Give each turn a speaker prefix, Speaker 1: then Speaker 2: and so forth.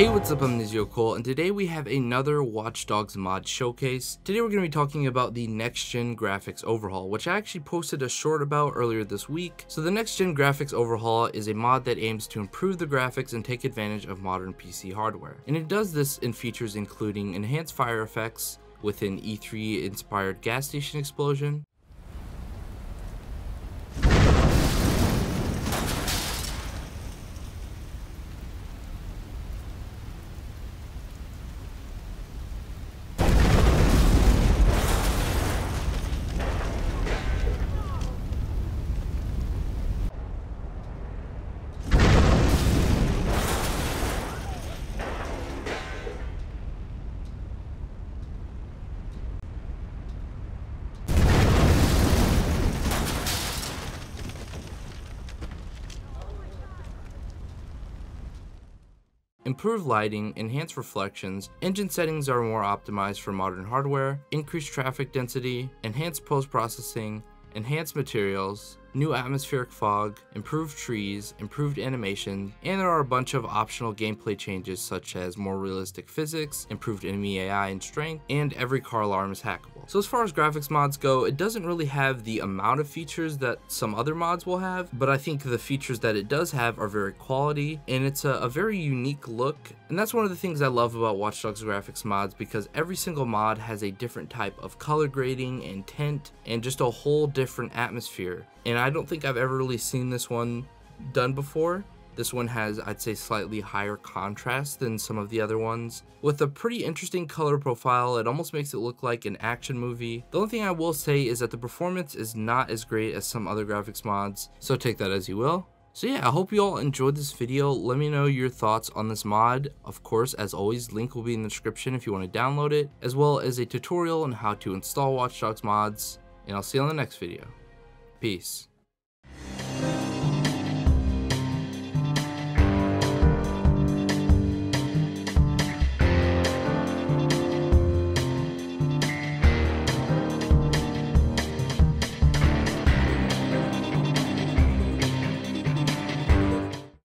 Speaker 1: Hey what's up I'm Nizio Cole and today we have another Watch Dogs mod showcase. Today we're going to be talking about the next gen graphics overhaul which I actually posted a short about earlier this week. So the next gen graphics overhaul is a mod that aims to improve the graphics and take advantage of modern PC hardware. And it does this in features including enhanced fire effects with an E3 inspired gas station explosion, Improved lighting, enhanced reflections, engine settings are more optimized for modern hardware, increased traffic density, enhanced post-processing, enhanced materials, new atmospheric fog, improved trees, improved animation, and there are a bunch of optional gameplay changes such as more realistic physics, improved enemy AI and strength, and every car alarm is hackable. So as far as graphics mods go, it doesn't really have the amount of features that some other mods will have, but I think the features that it does have are very quality, and it's a, a very unique look, and that's one of the things I love about Watch Dogs graphics mods because every single mod has a different type of color grading and tint, and just a whole different atmosphere and I don't think I've ever really seen this one done before. This one has, I'd say, slightly higher contrast than some of the other ones. With a pretty interesting color profile, it almost makes it look like an action movie. The only thing I will say is that the performance is not as great as some other graphics mods, so take that as you will. So yeah, I hope you all enjoyed this video. Let me know your thoughts on this mod. Of course, as always, link will be in the description if you want to download it, as well as a tutorial on how to install Watch Dogs mods, and I'll see you on the next video. Peace.